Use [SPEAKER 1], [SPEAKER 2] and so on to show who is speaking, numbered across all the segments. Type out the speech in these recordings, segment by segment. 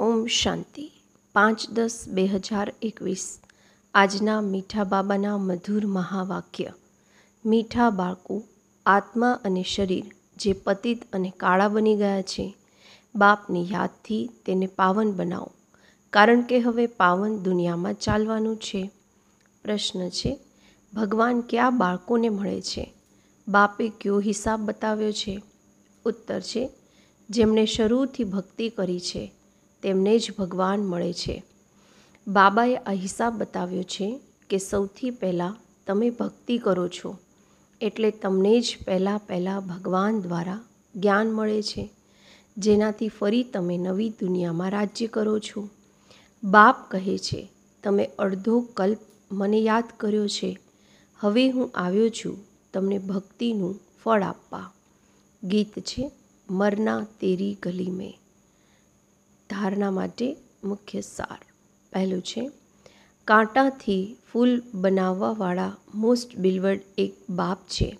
[SPEAKER 1] ઓમ શાંતિ. પાંચ દસ બે હજાર એકવીસ. આજના મીઠા બાબાના મધુર મહાવાક્ય. મીઠા બાળકો, આત્મા અને શરીર જે પતિત અને કાળા બની ગયા છે, બાપની યાદથી તેને પાવન બનાવો. કારણ કે હવે પાવન દુનિયામાં ચાલવાનું છે. પ્રશ્ન છે, ભગવાન કયા બાળકોને મળે છે? બાપે કયો હિસાબ બતાવ્યો છે? ઉત્તર છે, જેમણે શરૂથી ભક્તિ કરી છે તેમને જ ભગવાન મળે છે. બાબાએ આ હિસાબ બતાવ્યો છે કે સૌથી પહેલાં તમે ભક્તિ કરો છો, એટલે તમને જ પહેલાં પહેલાં ભગવાન દ્વારા જ્ઞાન મળે છે. જેનાથી ફરી તમે નવી દુનિયામાં રાજ્ય કરો છો. બાપ કહે છે, તમે અડધો કલ્પ મને યાદ કર્યો છે. હવે હું આવ્યો છું તમને ભક્તિનું ફળ આપવા. ગીત છે, મરના તેરી ગલી મેં. ધારણા માટે મુખ્ય સાર. પહેલું છે, કાંટાથી ફૂલ બનાવવાવાળા મોસ્ટ બિલવર્ડ એક બાપ છે.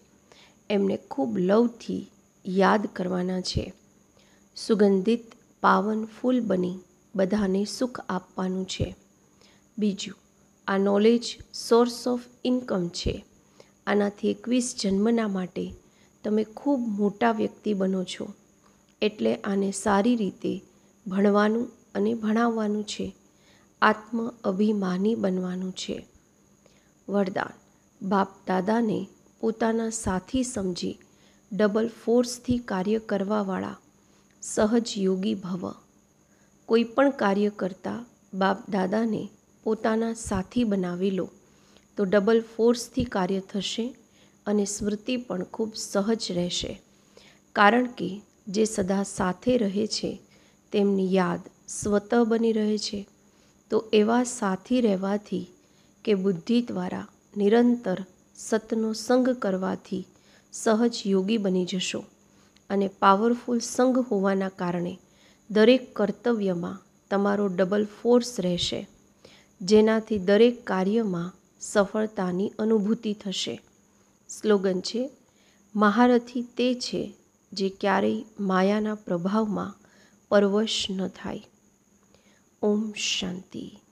[SPEAKER 1] એમને ખૂબ લવથી યાદ કરવાના છે. સુગંધિત પાવન ફૂલ બની બધાને સુખ આપવાનું છે. બીજું, આ નોલેજ સોર્સ ઓફ ઇન્કમ છે. આનાથી એકવીસ જન્મના માટે તમે ખૂબ મોટા વ્યક્તિ બનો છો. એટલે આને સારી રીતે ભણવાનું અને ભણાવવાનું છે. આત્મ અભિમાની બનવાનું છે. વરદાન. બાપ દાદાને પોતાના સાથી સમજી ડબલ ફોર્સથી કાર્ય કરવાવાળા સહજ યોગી ભવ. કોઈ પણ કાર્ય કરતા બાપ દાદાને પોતાના સાથી બનાવી લો તો ડબલ ફોર્સથી કાર્ય થશે અને સ્મૃતિ પણ ખૂબ સહજ રહેશે. કારણ કે જે સદા સાથે રહે છે તેમની યાદ સ્વતઃ બની રહે છે. તો એવા સાથી રહેવાથી કે બુદ્ધિ દ્વારા નિરંતર સતનો સંગ કરવાથી સહજ યોગી બની જશો અને પાવરફુલ સંગ હોવાના કારણે દરેક કર્તવ્યમાં તમારો ડબલ ફોર્સ રહેશે, જેનાથી દરેક કાર્યમાં સફળતાની અનુભૂતિ થશે. સ્લોગન છે, મહારથી તે છે જે ક્યારેય માયાના પ્રભાવમાં પરવશ ન થાય. ઓમ શાંતિ.